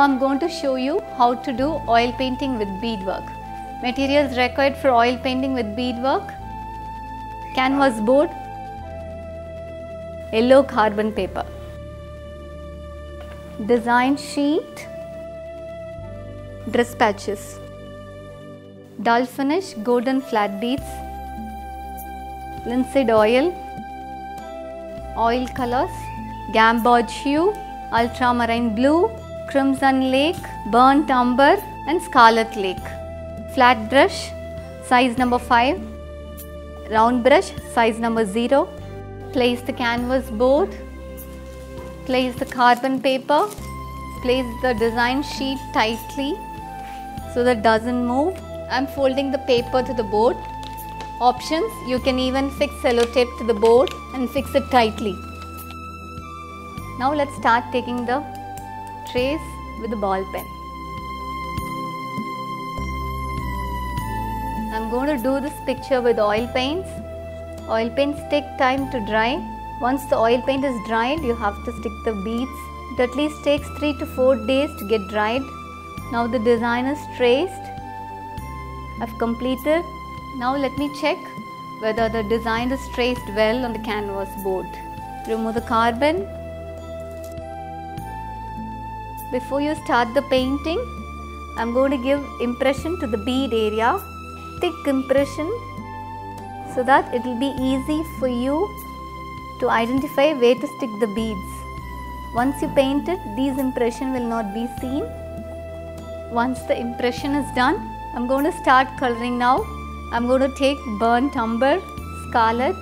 I'm going to show you how to do oil painting with beadwork. Materials required for oil painting with beadwork canvas board, yellow carbon paper, design sheet, dress patches, dull finish golden flat beads, linseed oil, oil colors, gamboge hue, ultramarine blue, crimson lake, burnt umber and scarlet lake. Flat brush size number 5, round brush size number 0. Place the canvas board, place the carbon paper, place the design sheet tightly so that doesn't move. I'm folding the paper to the board. Options you can even fix sellotape to the board and fix it tightly. Now let's start taking the trace with a ball pen. I'm going to do this picture with oil paints. Oil paints take time to dry. Once the oil paint is dried, you have to stick the beads. It at least takes 3 to 4 days to get dried. Now the design is traced. I've completed. Now let me check whether the design is traced well on the canvas board. Remove the carbon. Before you start the painting, I'm going to give impression to the bead area, thick impression so that it will be easy for you to identify where to stick the beads. Once you paint it, these impression will not be seen. Once the impression is done, I'm going to start coloring now. I'm going to take burnt umber, scarlet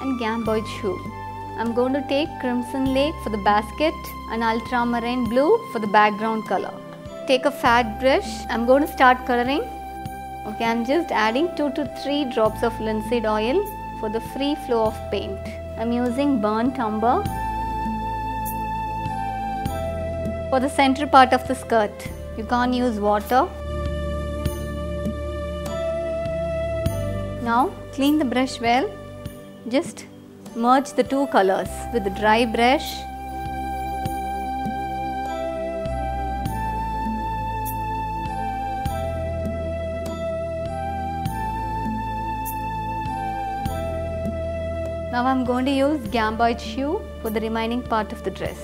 and gamboge hue. I'm going to take crimson lake for the basket and ultramarine blue for the background color. Take a fat brush. I'm going to start coloring. Okay, I'm just adding 2 to 3 drops of linseed oil for the free flow of paint. I'm using burnt umber for the center part of the skirt. You can't use water. Now clean the brush well. Just merge the two colors with the dry brush. Now I am going to use gamboge hue for the remaining part of the dress.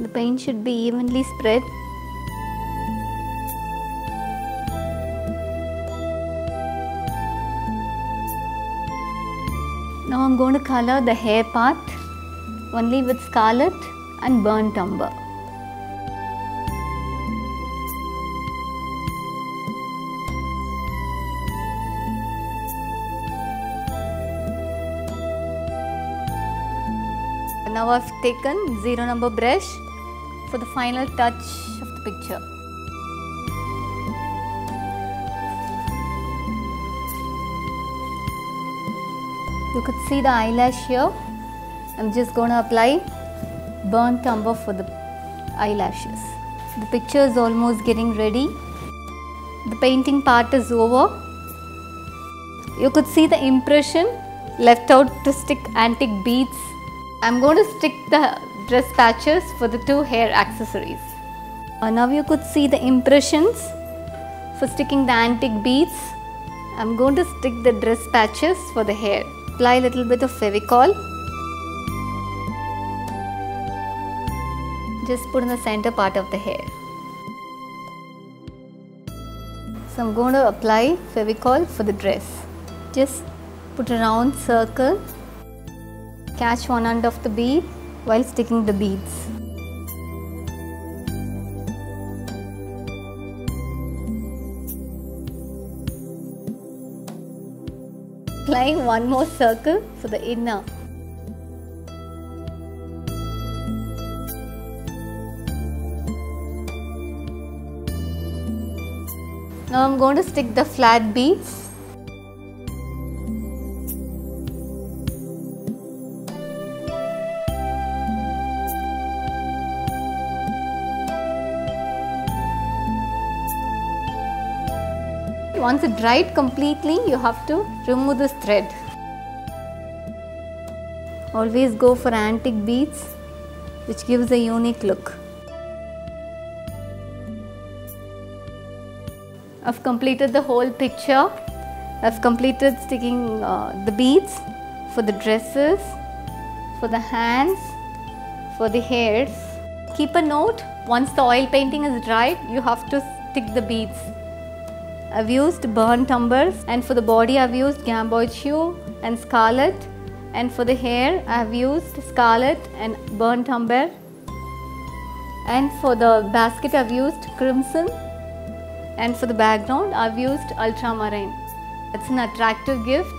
The paint should be evenly spread going to color the hair part only with scarlet and burnt umber. Now I've taken zero number brush for the final touch of the picture. You could see the eyelash here. I'm just going to apply burnt umber for the eyelashes. The picture is almost getting ready. The painting part is over. You could see the impression left out to stick antique beads. I'm going to stick the dress patches for the two hair accessories. Uh, now you could see the impressions for sticking the antique beads. I'm going to stick the dress patches for the hair apply a little bit of Fevicol. Just put in the center part of the hair. So I'm going to apply Fevicol for the dress. Just put a round circle, catch one end of the bead while sticking the beads. Applying one more circle for the inner. Now I'm going to stick the flat beads. Once it dried completely, you have to remove this thread. Always go for antique beads which gives a unique look. I've completed the whole picture. I've completed sticking uh, the beads for the dresses, for the hands, for the hairs. Keep a note, once the oil painting is dried, you have to stick the beads. I've used burnt umbers and for the body I've used gamboge hue and scarlet and for the hair I've used scarlet and burnt umber and for the basket I've used crimson and for the background I've used ultramarine. It's an attractive gift.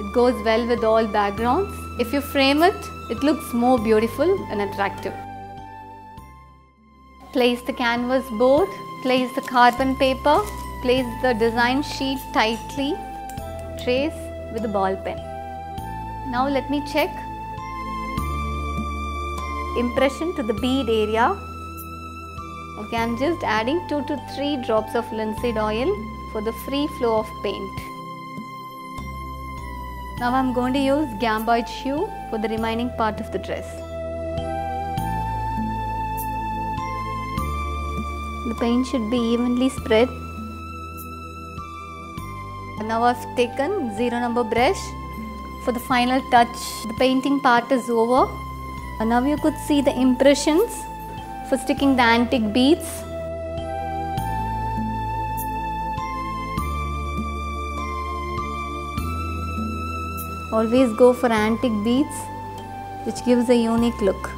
It goes well with all backgrounds. If you frame it, it looks more beautiful and attractive. Place the canvas board, place the carbon paper, place the design sheet tightly, trace with a ball pen. Now let me check impression to the bead area Okay, I'm just adding 2 to 3 drops of linseed oil for the free flow of paint. Now I'm going to use gamboge hue for the remaining part of the dress. The paint should be evenly spread. Now I've taken zero number brush for the final touch. The painting part is over. And now you could see the impressions for sticking the antique beads. Always go for antique beads which gives a unique look.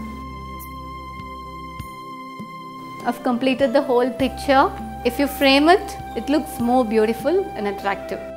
I've completed the whole picture. If you frame it, it looks more beautiful and attractive.